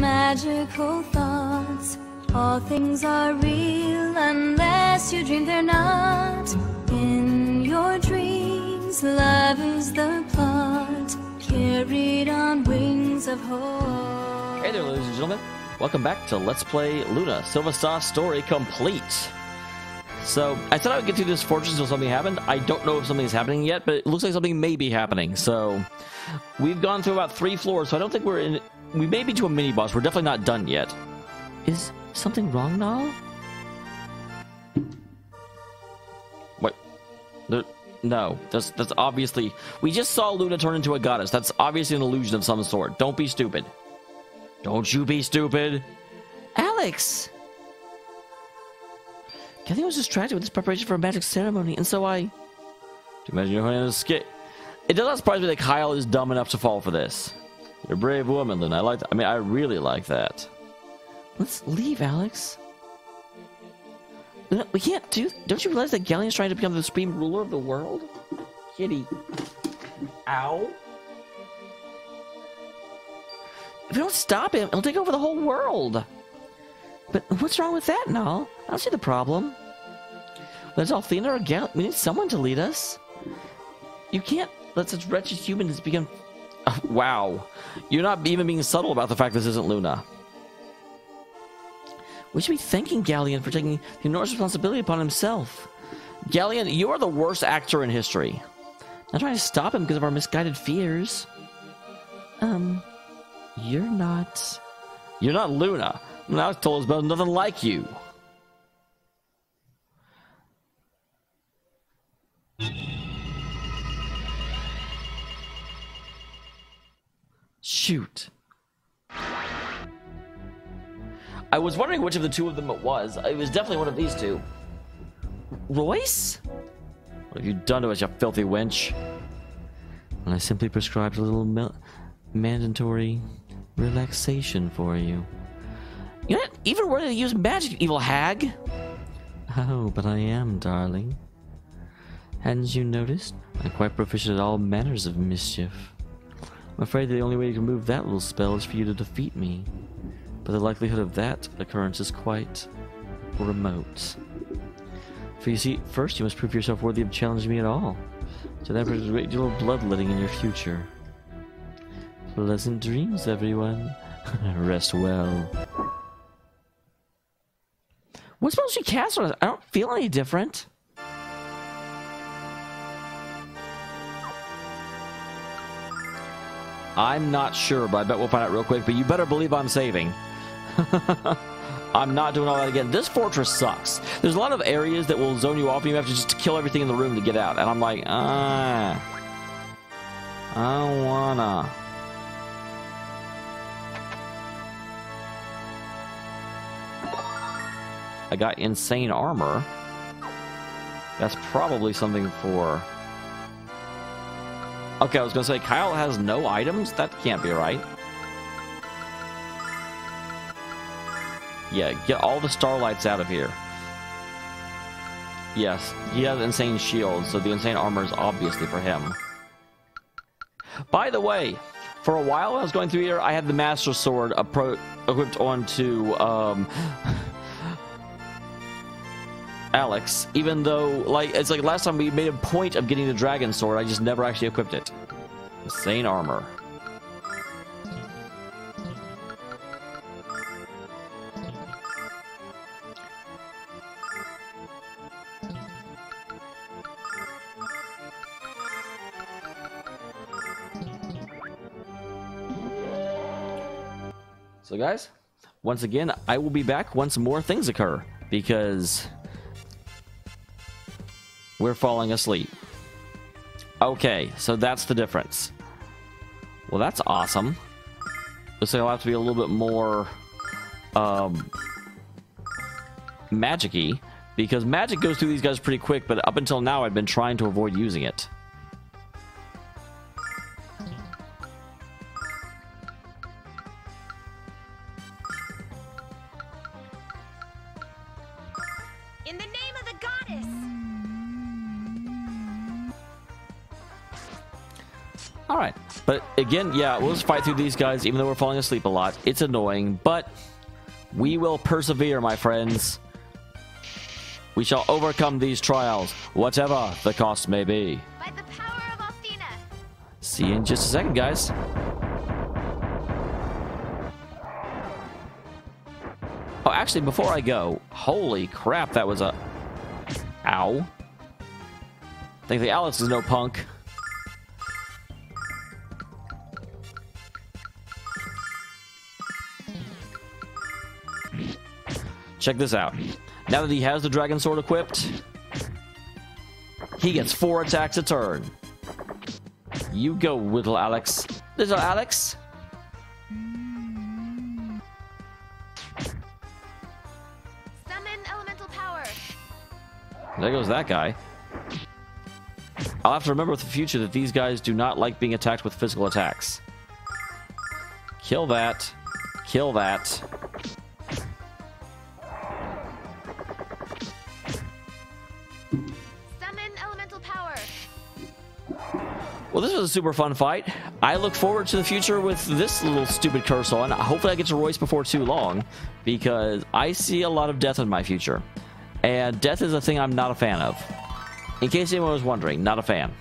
magical thoughts. All things are real unless you dream they're not. In your dreams, love is the plot, carried on wings of hope. Hey there, ladies and gentlemen. Welcome back to Let's Play Lunar Silver Star Story Complete. So, I said I would get through this fortress until something happened. I don't know if something's happening yet, but it looks like something may be happening. So, we've gone through about three floors, so I don't think we're in... We may be to a mini-boss. We're definitely not done yet. Is something wrong now? What? There, no, that's, that's obviously... We just saw Luna turn into a goddess. That's obviously an illusion of some sort. Don't be stupid. Don't you be stupid. Alex! Kathy was distracted with this preparation for a magic ceremony, and so I... Do you imagine you're going to skit? It does not surprise me that Kyle is dumb enough to fall for this. You're a brave woman, Luna. I like. I mean, I really like that. Let's leave, Alex. We can't do... Don't you realize that Ghaleon's trying to become the supreme ruler of the world? Kitty. Ow. If we don't stop him, he'll take over the whole world. But what's wrong with that, Nall? I don't see the problem. There's Althena or Gal- We need someone to lead us. You can't let such wretched humans become... Wow. You're not even being subtle about the fact this isn't Luna. We should be thanking Ghaleon for taking the enormous responsibility upon himself. Ghaleon, you are the worst actor in history. Not trying to stop him because of our misguided fears. Um, you're not... You're not Luna. I was told about nothing like you. Shoot. I was wondering which of the two of them it was. It was definitely one of these two. Royce? What have you done to us, you filthy wench? And I simply prescribed a little mandatory relaxation for you. You're not even worthy to use magic, evil hag! Oh, but I am, darling. Hadn't you noticed? I'm quite proficient at all manners of mischief. I'm afraid the only way you can move that little spell is for you to defeat me. But the likelihood of that occurrence is quite remote. For you see, first you must prove yourself worthy of challenging me at all. So that there's a great deal of bloodletting in your future. Pleasant dreams, everyone. Rest well. What spell she cast on us? I don't feel any different. I'm not sure, but I bet we'll find out real quick. But you better believe I'm saving. I'm not doing all that again. This fortress sucks. There's a lot of areas that will zone you off and you have to just kill everything in the room to get out. And I'm like, ah. I don't wanna. I got insane armor. That's probably something for... Okay, I was gonna say, Kyle has no items? That can't be right. Yeah, get all the starlights out of here. Yes, he has insane shield, so the insane armor is obviously for him. By the way, for a while I was going through here, I had the Master Sword equipped onto um, Alex, even though, like, it's like last time we made a point of getting the Dragon Sword, I just never actually equipped it. Insane armor. So guys, once again, I will be back once more things occur, because we're falling asleep. Okay, so that's the difference. Well, that's awesome. Like I'll have to be a little bit more um, magic-y, because magic goes through these guys pretty quick, but up until now I've been trying to avoid using it. In the name of the goddess! All right. But again, yeah, we'll just fight through these guys even though we're falling asleep a lot. It's annoying, but we will persevere, my friends. We shall overcome these trials, whatever the cost may be. By the power of Althena. See you in just a second, guys. Oh, actually, before I go, holy crap, that was a... Ow. Thankfully, Alex is no punk. Check this out. Now that he has the Dragon Sword equipped, he gets four attacks a turn. You go, little Alex. Little Alex? Summon elemental power. There goes that guy. I'll have to remember for the future that these guys do not like being attacked with physical attacks. Kill that. Kill that. Well, this was a super fun fight. I look forward to the future with this little stupid curse on. Hopefully, I get to Royce before too long because I see a lot of death in my future. And death is a thing I'm not a fan of. In case anyone was wondering, not a fan.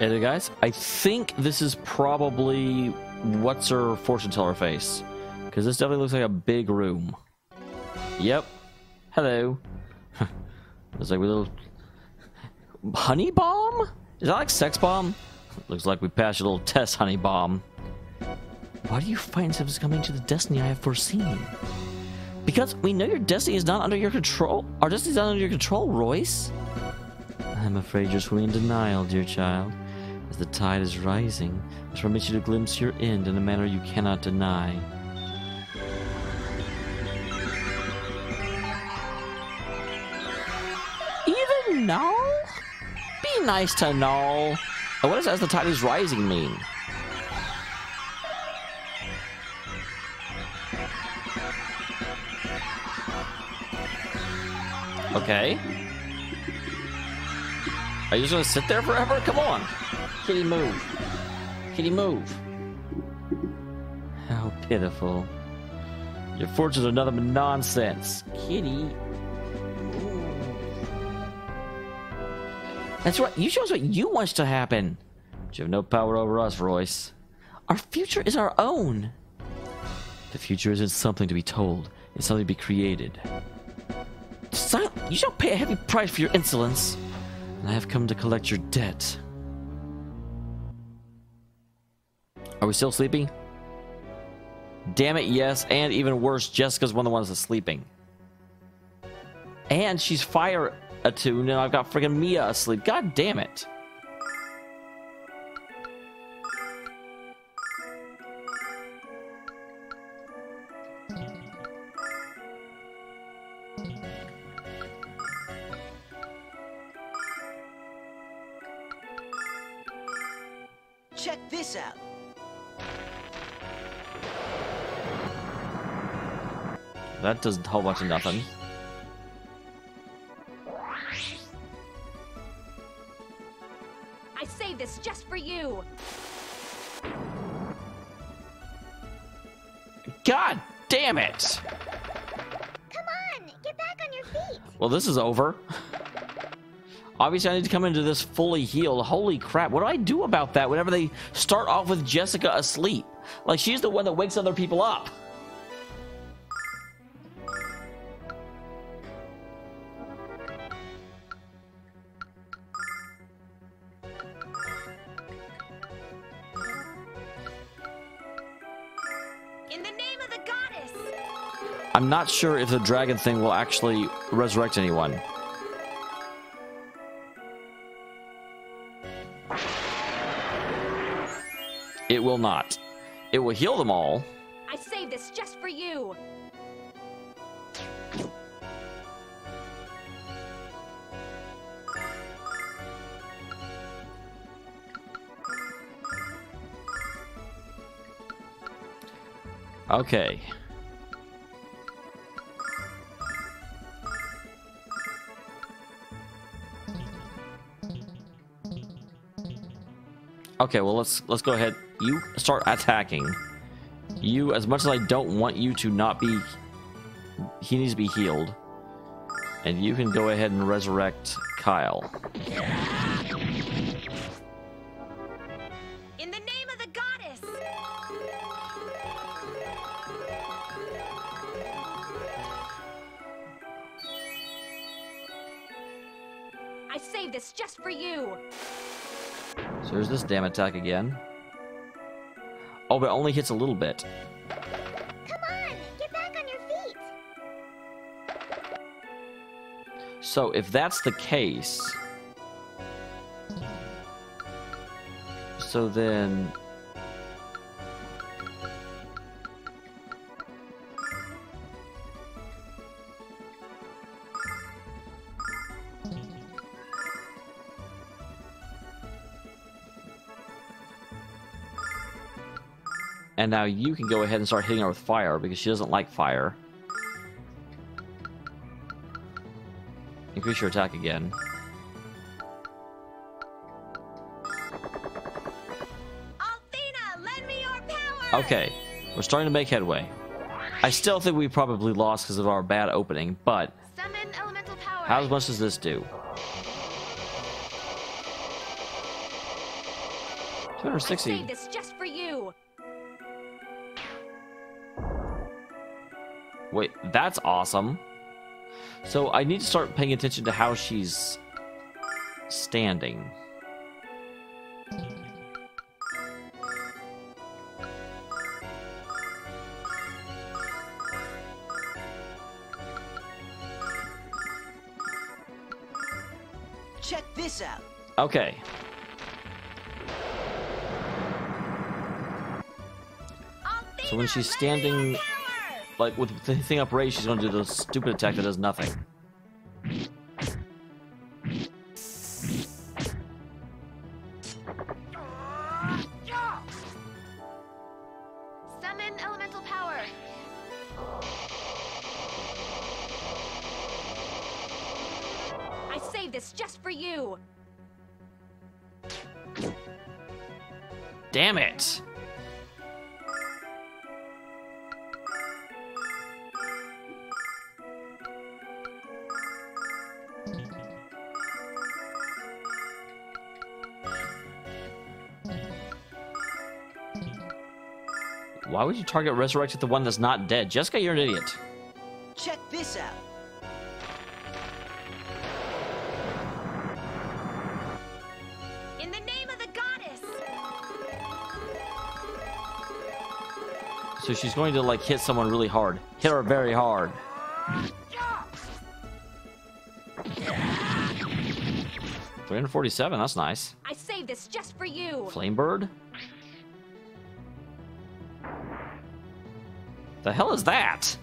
Hey guys. I think this is probably what's her fortune teller face. Because this definitely looks like a big room. Yep. Hello. Looks like a little honey bomb? Is that like sex bomb? Looks like we passed your little test, honey bomb. Why do you find yourself coming to the destiny I have foreseen? Because we know your destiny is not under your control. Our destiny is not under your control, Royce. I'm afraid you're swimming in denial, dear child. As the tide is rising, which permits you to glimpse your end in a manner you cannot deny. Even Nall? Be nice to know. And what does as the tide is rising mean? Okay. Are you just gonna sit there forever? Come on. Kitty move. Kitty move. How pitiful. Your fortunes are nothing but nonsense. Kitty. That's right. You show us what you want to happen. But you have no power over us, Royce. Our future is our own. The future isn't something to be told. It's something to be created. Sil- you shall pay a heavy price for your insolence. And I have come to collect your debt. Are we still sleeping? Damn it, yes. And even worse, Jessica's one of the ones that's sleeping. And she's fire attuned, and I've got friggin' Mia asleep. God damn it. Check this out. That does a whole bunch of nothing. This is over. Obviously, I need to come into this fully healed. Holy crap, what do I do about that whenever they start off with Jessica asleep? Like, she's the one that wakes other people up. Not sure if the dragon thing will actually resurrect anyone. It will not. It will heal them all. I saved this just for you. Okay. Okay, well let's let's go ahead. You start attacking. You, as much as I don't want you to not be, he needs to be healed. And you can go ahead and resurrect Kyle. Damn attack again. Oh, but only hits a little bit. Come on! Get back on your feet! So if that's the case, so then And now you can go ahead and start hitting her with fire because she doesn't like fire. Increase your attack again. Althena, lend me your power! Okay, we're starting to make headway. I still think we probably lost because of our bad opening, but Summon elemental power! how much does this do? 260. Wait, that's awesome. So I need to start paying attention to how she's standing. Check this out. Okay. So when she's lend me your standing-! Like with the thing up raised, she's gonna do the stupid attack that does nothing. Summon elemental Why would you target resurrected the one that's not dead? Jessica, you're an idiot. Check this out. In the name of the goddess! So she's going to like hit someone really hard. Hit her very hard. Three hundred forty-seven. That's nice. I saved this just for you! Flamebird. The hell is that?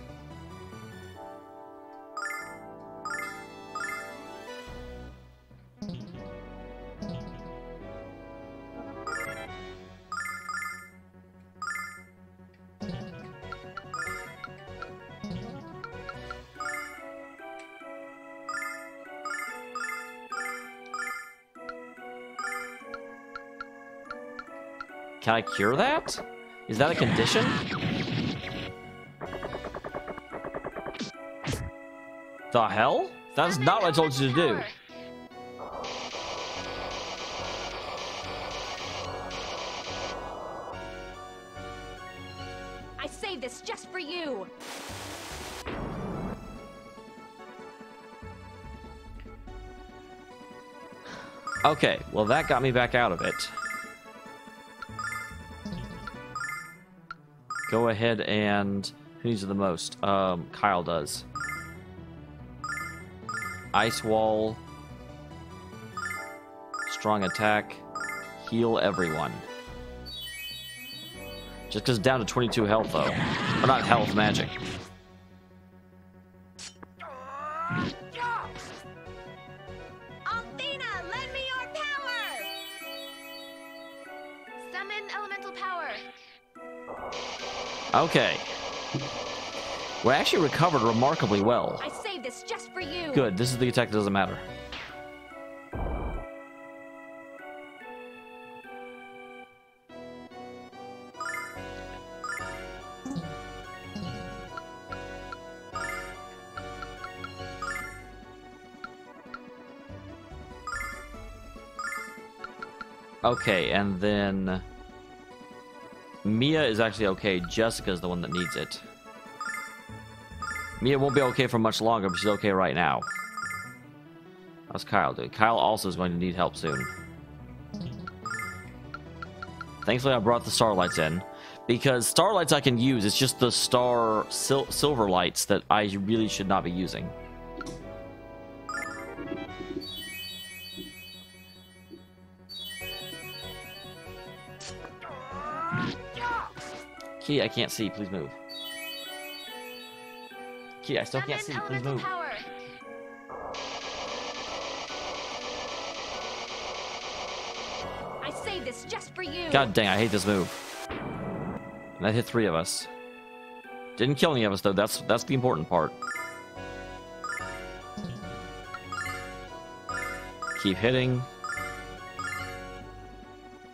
Can I cure that? Is that a condition? The hell? That's not what I told you to do. I saved this just for you! Okay, well that got me back out of it. Go ahead and who needs it the most? Um, Kyle does. Ice wall. Strong attack. Heal everyone. Just because down to 22 health though. Or not health, magic. Althena, lend me your power! Summon elemental power. Okay. We actually recovered remarkably well. I saved this for you. Good. This is the attack that doesn't matter. Okay, and then Mia is actually okay. Jessica's the one that needs it. Mia won't be okay for much longer, but she's okay right now. How's Kyle doing? Kyle also is going to need help soon. Thankfully, I brought the starlights in. Because starlights I can use, it's just the star sil silver lights that I really should not be using. Key, I can't see. Please move. I still can't see. Please move. power. I say this just for you. God dang, I hate this move. And that hit three of us. Didn't kill any of us though. That's that's the important part. Keep hitting.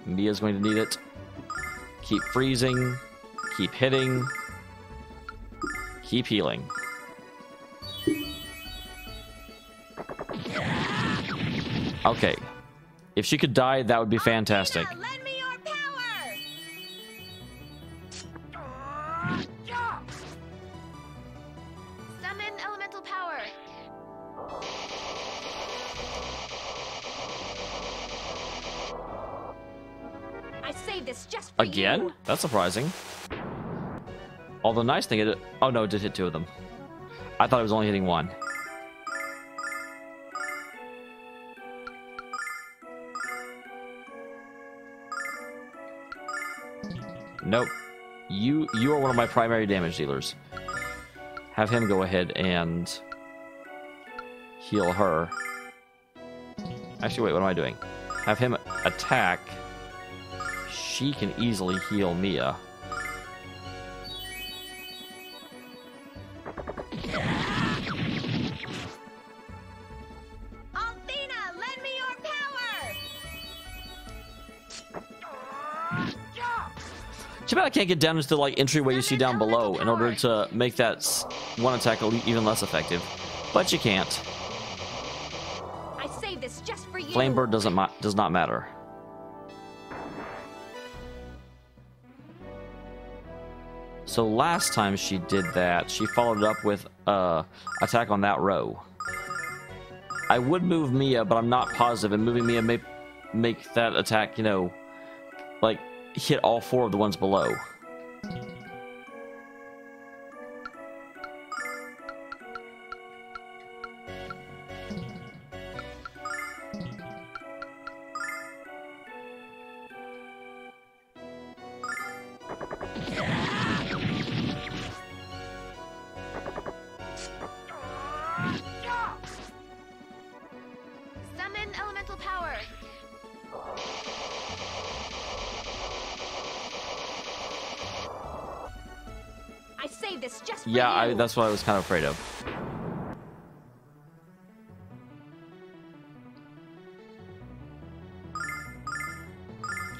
Mia's going to need it. Keep freezing. Keep hitting. Keep healing. Okay. If she could die, that would be fantastic. Althena, lend me your power. Summon elemental power. I say this just for Again? you. That's surprising. Although nice thing it oh no, it did hit two of them. I thought it was only hitting one. Nope. You you are one of my primary damage dealers. Have him go ahead and heal her. Actually, wait, what am I doing? Have him attack she can easily heal Mia. Can't get down into the like entryway you see down below in order to make that one attack even less effective. But you can't. I say this just for you. Flamebird doesn't does not matter. So last time she did that, she followed it up with uh attack on that row. I would move Mia, but I'm not positive, and moving Mia may make that attack, you know, like hit all four of the ones below. I, that's what I was kind of afraid of.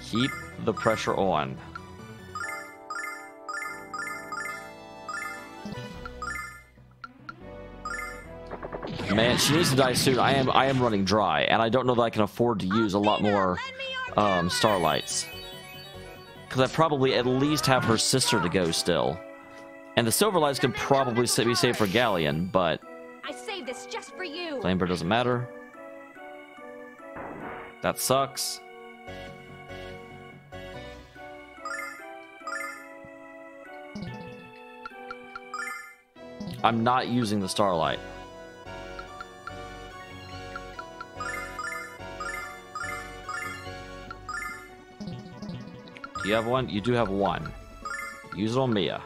Keep the pressure on. Man, she needs to die soon. I am I am running dry, and I don't know that I can afford to use a lot more lend me your um, starlights. Because I probably at least have her sister to go still. And the silver lights can probably be saved for Ghaleon, but I say this just for you. Flamebird doesn't matter. That sucks. I'm not using the starlight. Do you have one? You do have one. Use it on Mia.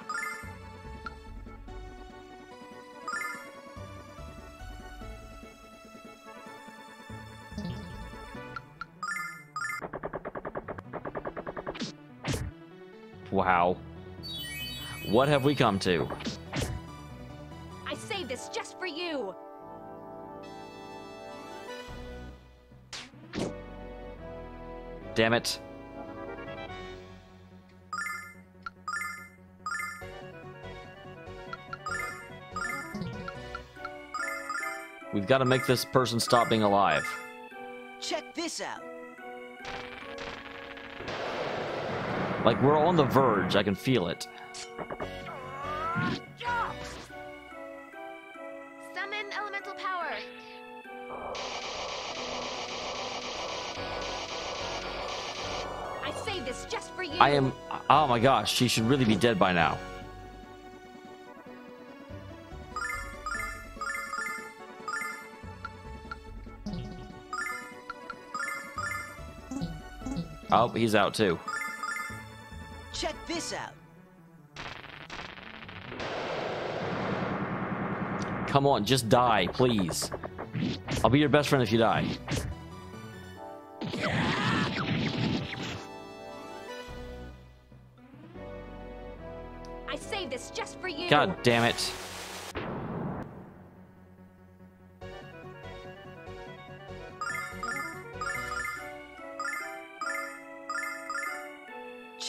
Wow. What have we come to? I say this just for you. Damn it. We've got to make this person stop being alive. Check this out. Like, we're on the verge. I can feel it. Summon elemental power. I say this just for you. I am... Oh my gosh, she should really be dead by now. Oh, he's out too. Check this out. Come on, just die, please. I'll be your best friend if you die. I say this just for you. God damn it.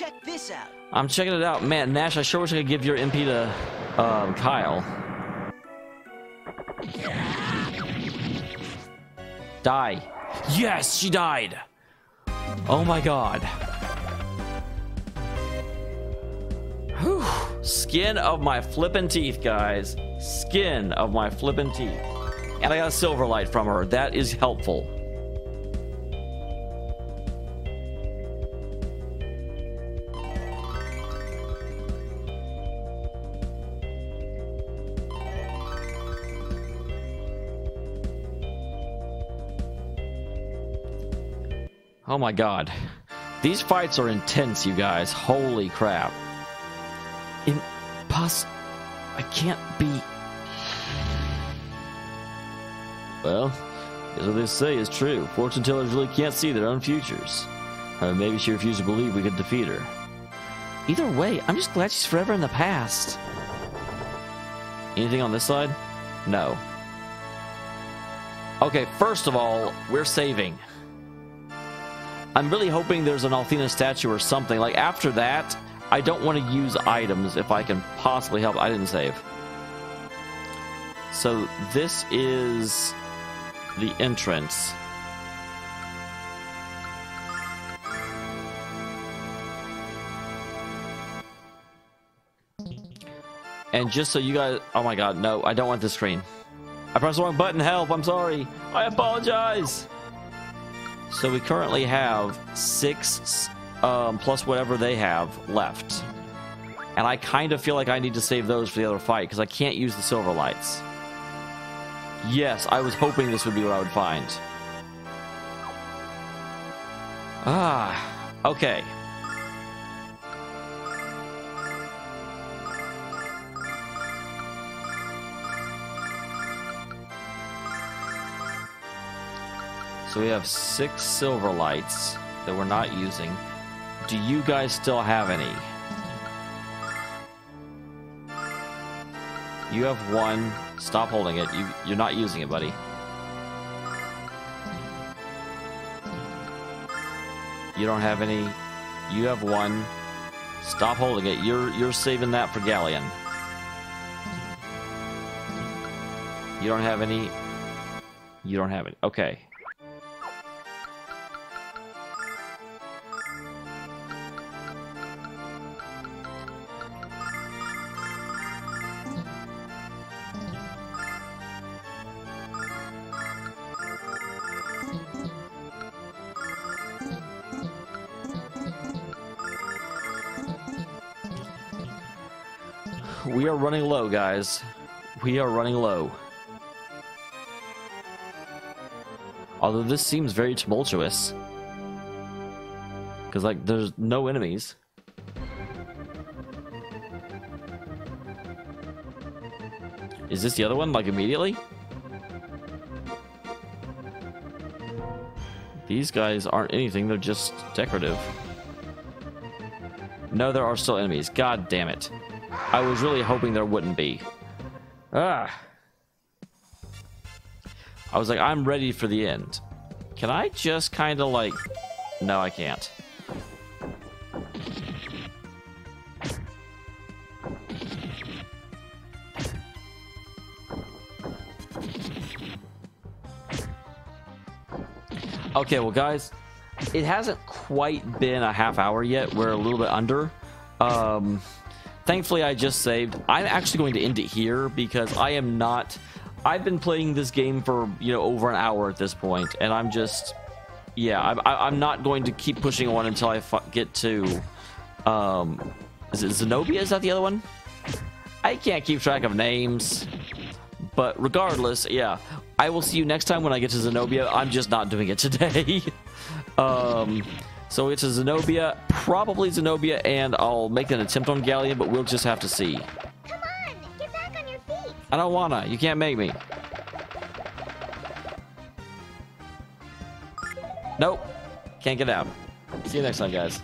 Check this out. I'm checking it out. Man, Nash, I sure wish I could give your MP to um, Kyle. Die. Yes, she died. Oh my god. Whew. Skin of my flippin' teeth, guys. Skin of my flippin' teeth. And I got a silver light from her. That is helpful. Oh my god. These fights are intense, you guys. Holy crap. Impos... I can't be... Well, guess what they say is true. Fortune tellers really can't see their own futures. Or maybe she refused to believe we could defeat her. Either way, I'm just glad she's forever in the past. Anything on this side? No. Okay, first of all, we're saving. I'm really hoping there's an Althena statue or something. Like, after that, I don't want to use items if I can possibly help. I didn't save. So, this is the entrance. And just so you guys... Oh my god, no, I don't want this screen. I pressed the wrong button. Help, I'm sorry. I apologize. So we currently have six um, plus whatever they have left. And I kind of feel like I need to save those for the other fight because I can't use the silver lights. Yes, I was hoping this would be what I would find. Ah, okay. So we have six silver lights that we're not using. Do you guys still have any? You have one. Stop holding it. You, you're not using it, buddy. You don't have any. You have one. Stop holding it. You're you're saving that for Ghaleon. You don't have any. You don't have any. Okay. Running low, guys. We are running low. Although this seems very tumultuous. Because, like, there's no enemies. Is this the other one, like, immediately? These guys aren't anything, they're just decorative. No, there are still enemies. God damn it. I was really hoping there wouldn't be. Ah. I was like, I'm ready for the end. Can I just kind of like... No, I can't. Okay, well, guys, it hasn't quite been a half hour yet. We're a little bit under. Um, thankfully, I just saved. I'm actually going to end it here because I am not. I've been playing this game for you know over an hour at this point, and I'm just, yeah, I'm, I'm not going to keep pushing on until I get to, um, is it Xenobia? Is that the other one? I can't keep track of names. But regardless, yeah, I will see you next time when I get to Xenobia. I'm just not doing it today. um, so it's a Xenobia, probably Xenobia, and I'll make an attempt on Ghaleon, but we'll just have to see. Come on, get back on your feet. I don't wanna. You can't make me. Nope. Can't get out. See you next time, guys.